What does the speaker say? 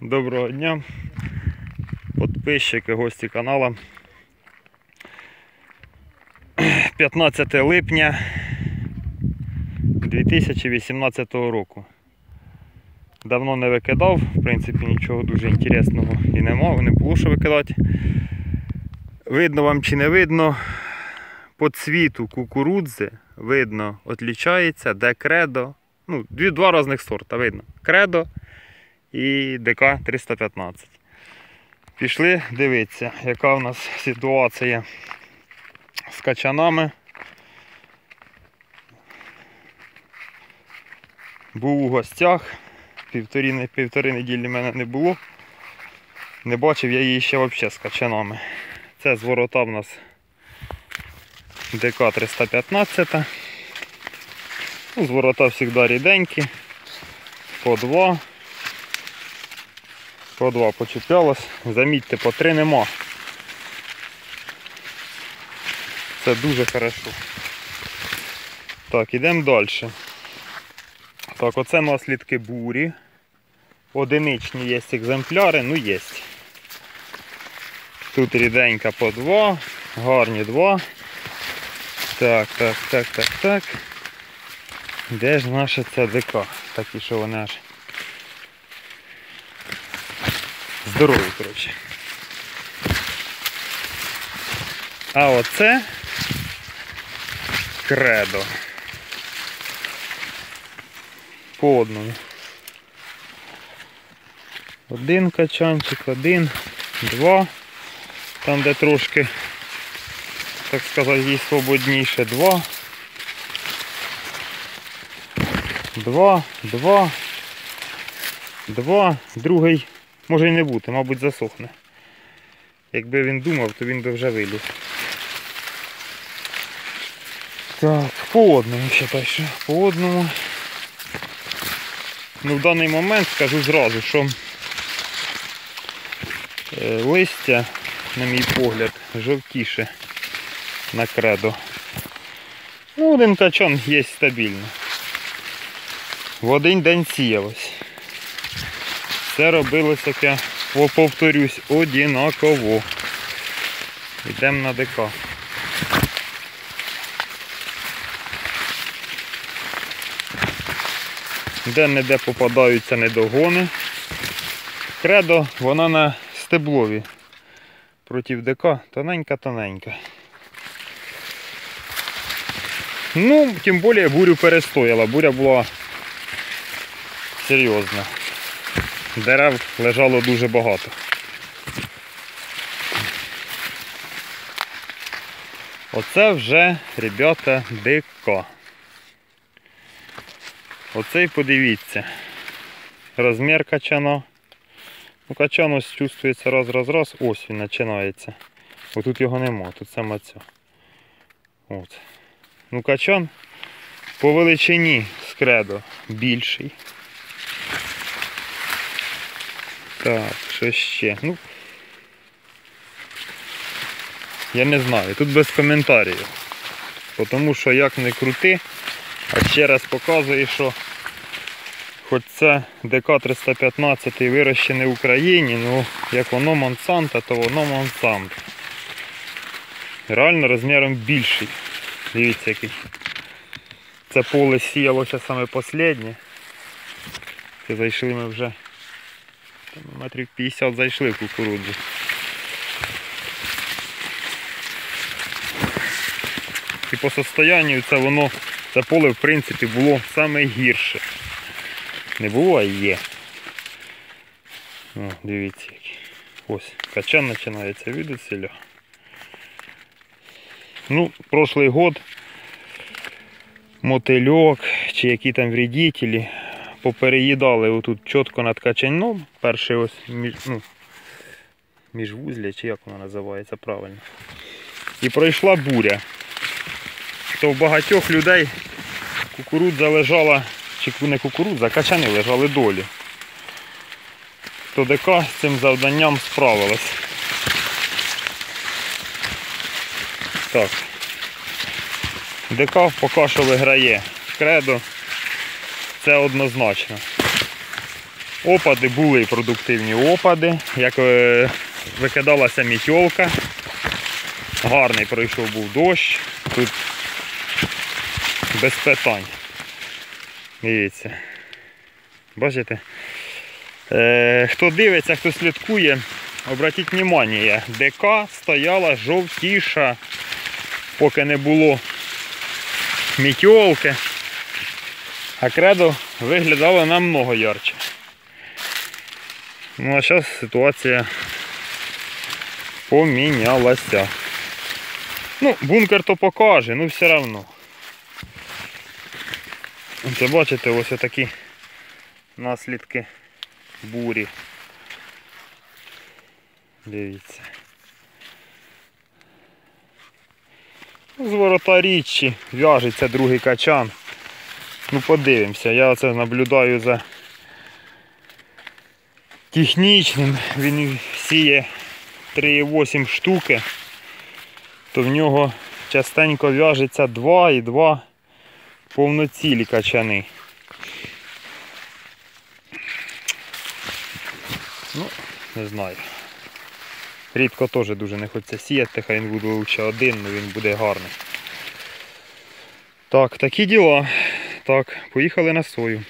Доброго дня, підписчики, гості канала. 15 липня 2018 року. Давно не викидав, в принципі, нічого дуже інтересного і нема, не було що викидати. Видно вам чи не видно, по цвіту кукурудзи видно, відлічається, де кредо. Ну, два різних сорта видно. Кредо і ДК 315. Пішли дивитися, яка в нас ситуація з качанами. Був у гостях, півтори, півтори неділі мене не було. Не бачив я її ще взагалі з качанами. Це з ворота в нас ДК 315. Ну, з ворота завжди ріденькі. По два. По два почіплялось. Замітьте, по три нема. Це дуже хорошо. Так, ідемо далі. Так, оце наслідки бурі. Одиничні є екземпляри, ну є. Тут ріденька по два, гарні два. Так, так, так, так, так. Де ж наша ця ДК? Такі, що вони аж здорові, коротше. А оце кредо. По одному. Один качанчик, один, два. Там, де трошки, так сказати, їй свободніше, два. Два, два, два, другий може й не бути, мабуть, засохне. Якби він думав, то він би вже виліз. Так, по одному ще так по одному. Ну, в даний момент скажу зразу, що е, листя, на мій погляд, жовтіше на кредо. Ну, один качан є стабільно. В один день сіялось. Це робилось таке, повторюсь, одинаково. Йдемо на ДК. Де-не-де попадаються недогони. Кредо, вона на стеблові. Проти ДК тоненька-тоненька. Ну, тим більше бурю перестояла. Буря була серйозна. Дерев лежало дуже багато. Оце вже, ребята, ДК. Оцей подивіться. Розмір качана. Ну, качан ось чувствується раз, раз, раз. Ось він починається. Отут його нема, тут саме це. От. Ну, качан по величині скредо більший. Так, що ще? Ну, я не знаю, тут без коментарів. Тому що як не крути, а ще раз показую, що хоч це ДК-315 вирощене в Україні, ну як воно Монсанто, то воно Монсанто. Реально розміром більший. Дивіться який. Це поле сіялося саме останнє. Зайшли ми вже метрів 50 зайшли в кукурудзу. І по состоянню це воно, це поле в принципі було саме гірше. Не було, а є. О, дивіться. Ось, качан починається від селя. Ну, прошлий год мотильок чи які там вредителі попереїдали отут чітко над качанном. Перший ось між, ну, міжвузля, чи як вона називається правильно. І пройшла буря. То в багатьох людей кукурудза лежала, чи не кукурудза, а качани лежали долі. То ДК з цим завданням справилась. Так. ДК поки що виграє кредо. Це однозначно. Опади були і продуктивні опади. Як е, викидалася мітьолка. Гарний пройшов був дощ. Тут без питань. Дивіться. Бачите? Е, хто дивиться, хто слідкує, обратіть увагу, ДК стояла жовтіша, поки не було мітьолки. А кредо виглядало намного ярче. Ну а зараз ситуація помінялася. Ну, бункер то покаже, ну все одно. Це бачите, ось такі наслідки бурі. Дивіться. З ворота річчі в'яжеться другий качан. Ну подивимося, я оце наблюдаю за технічним. Він сіє 3,8 штуки, то в нього частенько в'яжеться 2 і 2 повноцілі качани. Ну, не знаю. Рідко теж дуже не хочеться сіяти, хай він буде лише один, але він буде гарний. Так, такі діла. Так, поїхали на сою.